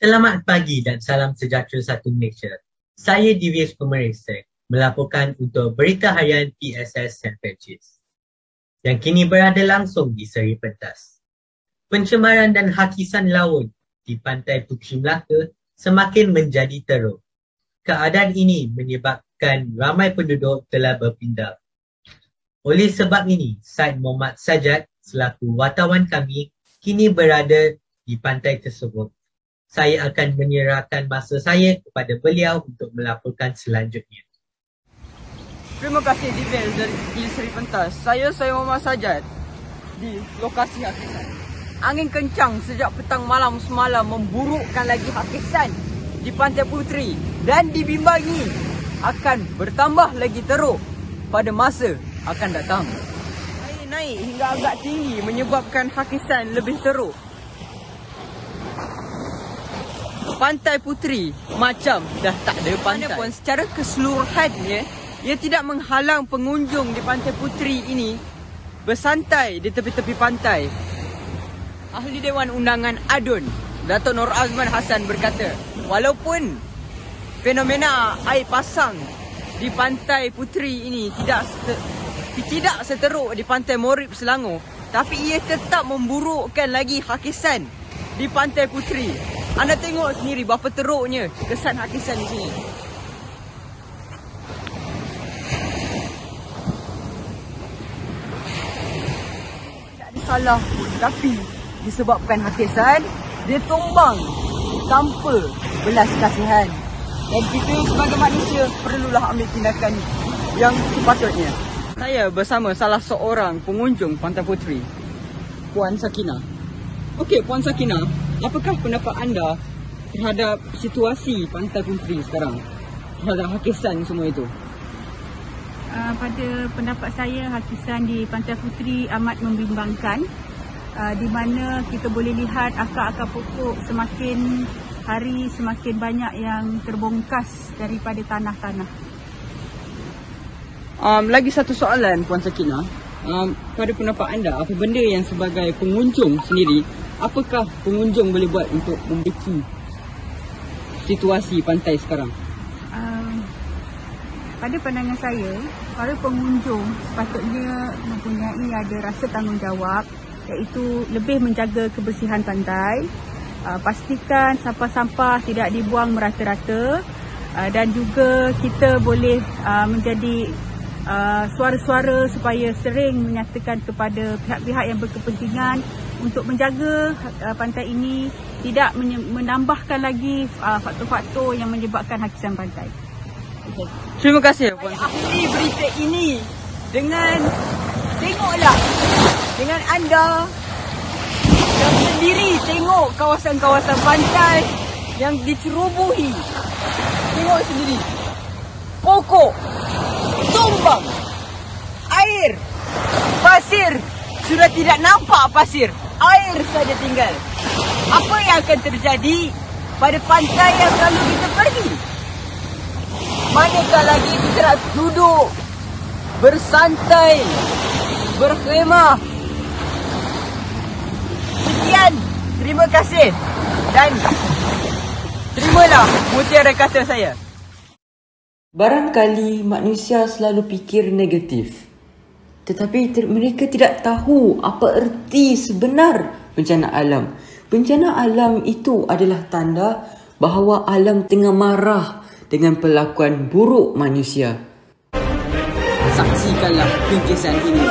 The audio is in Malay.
Selamat pagi dan salam sejahtera satu Malaysia. Saya Divius Pemeriksa melaporkan untuk berita harian PSS St. Francis yang kini berada langsung di Seri Pentas. Pencemaran dan hakisan laut di pantai Putri Melaka semakin menjadi teruk. Keadaan ini menyebabkan ramai penduduk telah berpindah. Oleh sebab ini, Said Muhammad Sajad selaku wartawan kami kini berada di pantai tersebut. Saya akan menyerahkan masa saya kepada beliau untuk melaporkan selanjutnya. Terima kasih Dibel dari Seri Pentas. Saya saya Muhammad Sajad di lokasi hakisan. Angin kencang sejak petang malam semalam memburukkan lagi hakisan di Pantai Puteri dan dibimbangi akan bertambah lagi teruk pada masa akan datang. Air naik hingga agak tinggi menyebabkan hakisan lebih teruk. Pantai Puteri macam dah tak ada pantai. Pun secara keseluruhannya ia tidak menghalang pengunjung di Pantai Puteri ini bersantai di tepi-tepi pantai. Ahli Dewan Undangan ADUN, Dato' Nur Azman Hassan berkata, walaupun fenomena air pasang di Pantai Puteri ini tidak tidak seteruk di Pantai Morib Selangor, tapi ia tetap memburukkan lagi hakisan di Pantai Puteri. Anda tengok sendiri berapa teruknya kesan hakisan di sini. salah tapi disebabkan hakisan dia tumbang tanpa belas kasihan dan kita sebagai manusia perlulah ambil tindakan yang sepatutnya. Saya bersama salah seorang pengunjung Pantai Puteri Puan Sakina. Okey Puan Sakina apakah pendapat anda terhadap situasi Pantai Puteri sekarang terhadap hakisan semua itu uh, pada pendapat saya hakisan di Pantai Puteri amat membimbangkan uh, di mana kita boleh lihat akar-akar pokok semakin hari semakin banyak yang terbongkas daripada tanah-tanah. Um, lagi satu soalan Puan Sakina. Um, pada pendapat anda, apa benda yang sebagai pengunjung sendiri, apakah pengunjung boleh buat untuk membaiki situasi pantai sekarang? pada pandangan saya, para pengunjung sepatutnya mempunyai ada rasa tanggungjawab iaitu lebih menjaga kebersihan pantai, uh, pastikan sampah-sampah tidak dibuang merata-rata uh, dan juga kita boleh uh, menjadi uh, suara-suara supaya sering menyatakan kepada pihak-pihak yang berkepentingan untuk menjaga uh, pantai ini tidak menambahkan lagi uh, faktor-faktor yang menyebabkan hakisan pantai. Terima kasih Puan. Ahli berita ini dengan tengoklah dengan anda yang sendiri tengok kawasan-kawasan pantai yang dicerobohi. Tengok sendiri. Pokok tumbang. Air pasir sudah tidak nampak pasir. Air saja tinggal. Apa yang akan terjadi pada pantai yang selalu kita pergi? Manakah lagi kita nak duduk Bersantai Berkhemah Sekian Terima kasih Dan Terimalah mutiara kata saya Barangkali manusia selalu fikir negatif tetapi ter- mereka tidak tahu apa erti sebenar bencana alam. Bencana alam itu adalah tanda bahawa alam tengah marah dengan perlakuan buruk manusia. Saksikanlah kekisan ini